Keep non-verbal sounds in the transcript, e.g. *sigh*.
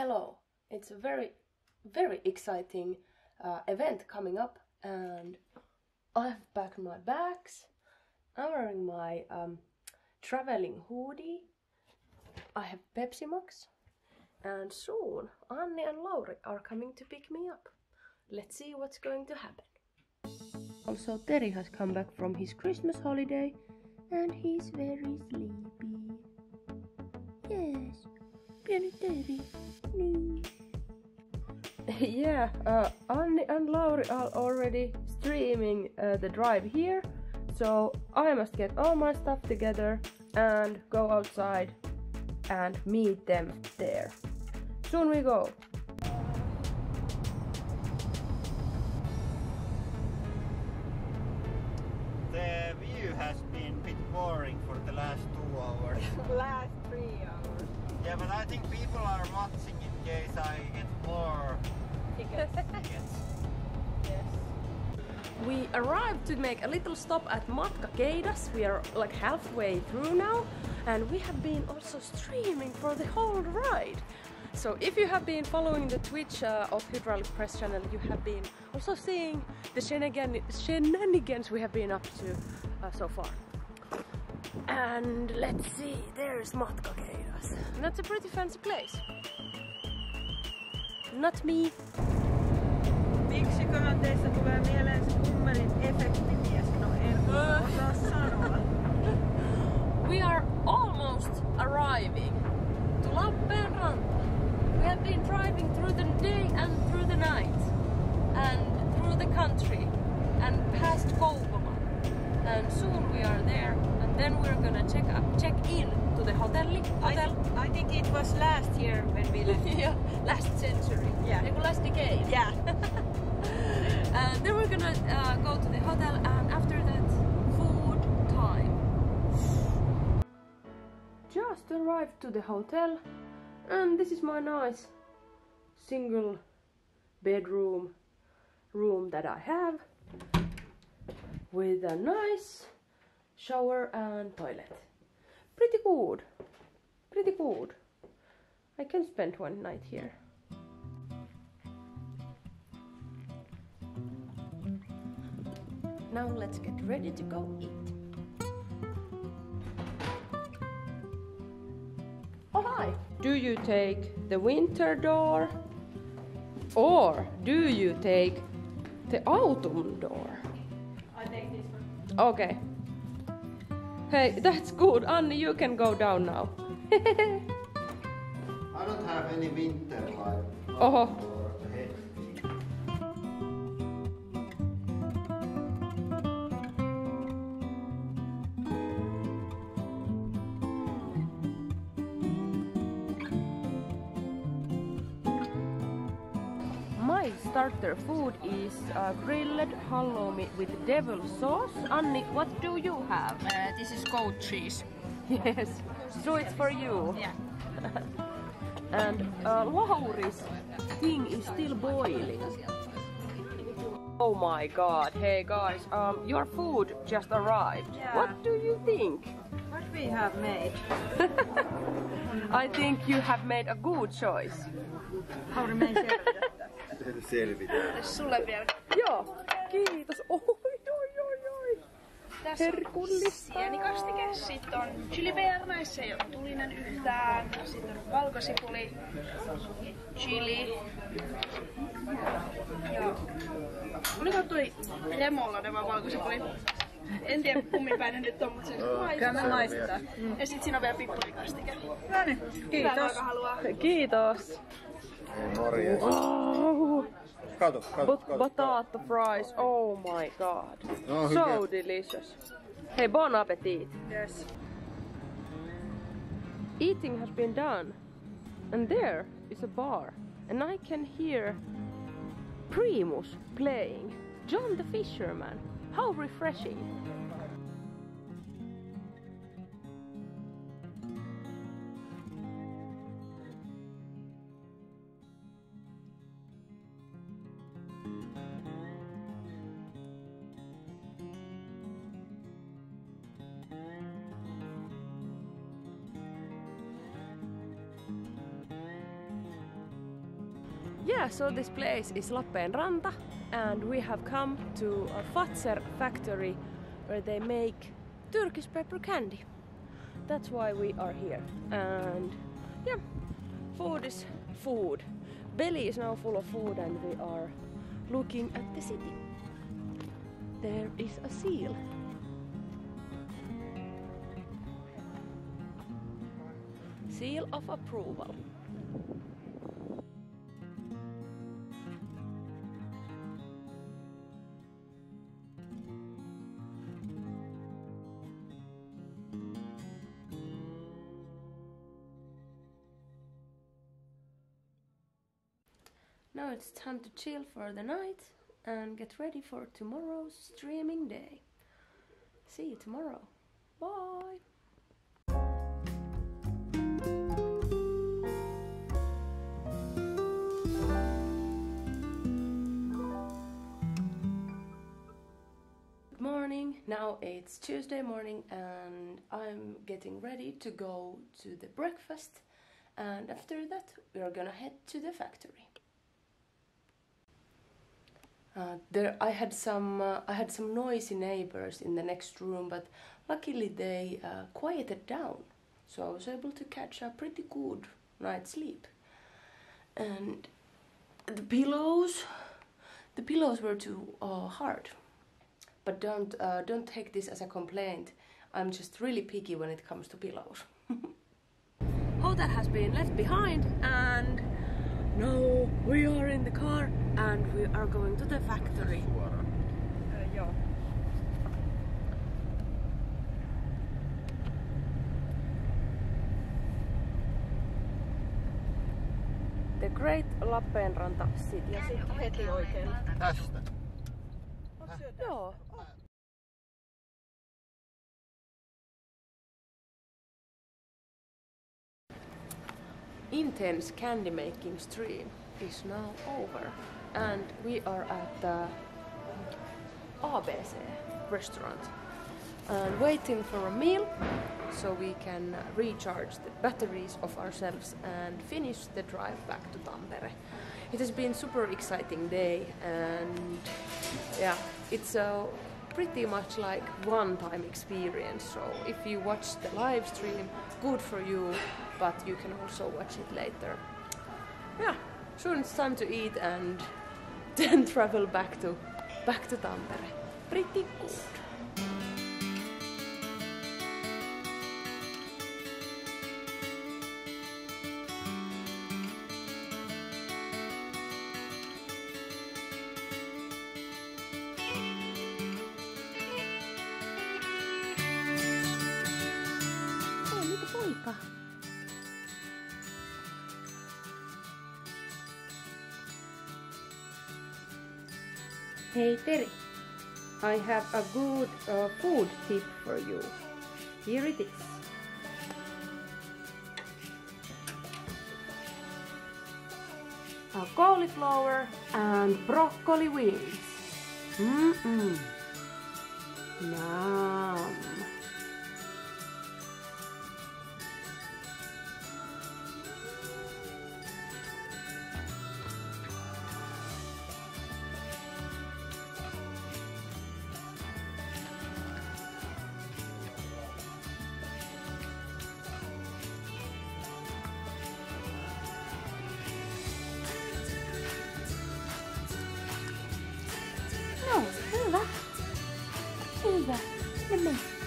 Hello! It's a very, very exciting uh, event coming up, and I've packed my bags. I'm wearing my um, traveling hoodie. I have Pepsi Max, and soon Anni and Lauri are coming to pick me up. Let's see what's going to happen. Also, Terry has come back from his Christmas holiday, and he's very sleepy. Yes, pieni Terry. Mm. yeah, uh, Anni and Lauri are already streaming uh, the drive here, so I must get all my stuff together and go outside and meet them there. Soon we go. The view has been a bit boring for the last two hours. *laughs* last three hours. Yeah, but I think people are watching in case I get more Tickets. *laughs* yes. We arrived to make a little stop at Matka Keidas. We are like halfway through now, and we have been also streaming for the whole ride. So if you have been following the Twitch uh, of Hydraulic Press channel, you have been also seeing the shenanigans we have been up to uh, so far. And let's see, there's Matka Keidas. And that's a pretty fancy place. Not me. Miksiköhän teistä tulee mieleen se kummelin efektimies? No en *laughs* osaa sanoa. We are almost arriving to Lappeenranta. We have been driving through the day and through the night and through the country and past Koukoma. And soon we are there and then we're gonna check up, check in to the hotel. I, hotel. I think it was last year when we left. *laughs* yeah, last century. Yeah. Like last decade. yeah. And *laughs* then we're gonna uh, go to the hotel and after that, food time. Just arrived to the hotel and this is my nice single bedroom room that I have with a nice shower and toilet. Pretty good. Pretty good. I can spend one night here. Now let's get ready to go eat. Oh hi! Do you take the winter door or do you take the autumn door? I take this one. Okay. Hey, that's good. Anni, you can go down now. *laughs* I don't have any winter light. Oho. My starter food is uh, grilled halloumi with devil sauce. Anni, what do you have? Uh, this is goat cheese. *laughs* Yes, so it's for you. Yeah. *laughs* And uh, Lauri's thing is still boiling. Oh my god, hey guys, um, your food just arrived. Yeah. What do you think? What we have made? *laughs* I think you have made a good choice. Hauri me ei selvitä. Selvitään. Sulle vielä. Joo, kiitos. Oi. *laughs* Tässä on Herkullista. sienikastike, sitten on chili bearnaise, se ei ole tulinen yhtään. Sitten on valkosipuli, chili. Ja oliko toi remollane vai valkosipuli? En tiedä kummin päin ne nyt on, mutta se Kyllä me maistetaan. Ja sitten siinä on vielä pippurikastike. No niin, kiitos. joka haluaa. Kiitos. Morjes. Oh, Kato, kato, but kato. potato fries, oh my god. No, So hyvä. delicious. Hey, bon appetit. Yes. Eating has been done. And there is a bar. And I can hear Primus playing. John the Fisherman. How refreshing. Yeah, so this place is Lappeenranta, and we have come to a Fazer factory where they make Turkish pepper candy. That's why we are here. And yeah, food is food. Belly is now full of food, and we are looking at the city. There is a seal. Seal of approval. Now it's time to chill for the night and get ready for tomorrow's streaming day. See you tomorrow. Bye! Good morning. Now it's Tuesday morning and I'm getting ready to go to the breakfast and after that we are gonna head to the factory. Uh, there, I had some, uh, I had some noisy neighbors in the next room, but luckily they uh, quieted down, so I was able to catch a pretty good night's sleep. And the pillows, the pillows were too uh, hard. But don't, uh, don't take this as a complaint. I'm just really picky when it comes to pillows. *laughs* Hotel has been left behind, and now we are in the car and we are going to the factory. Ö. The Great Lappeenranta City. Ja sitten heti oikein. Tästä. Onko syö Joo. Intense candy making stream is now over and we are at the ABC restaurant and waiting for a meal so we can recharge the batteries of ourselves and finish the drive back to Tampere. It has been super exciting day and yeah, it's a pretty much like one time experience. So if you watch the live stream, good for you, but you can also watch it later. Yeah, soon it's time to eat and *laughs* then travel back to back to Tampere. Pretty good. Poika? Hey Terry, I have a good uh, food tip for you. Here it is. A cauliflower and broccoli wings. Mm-mm. Yum. me.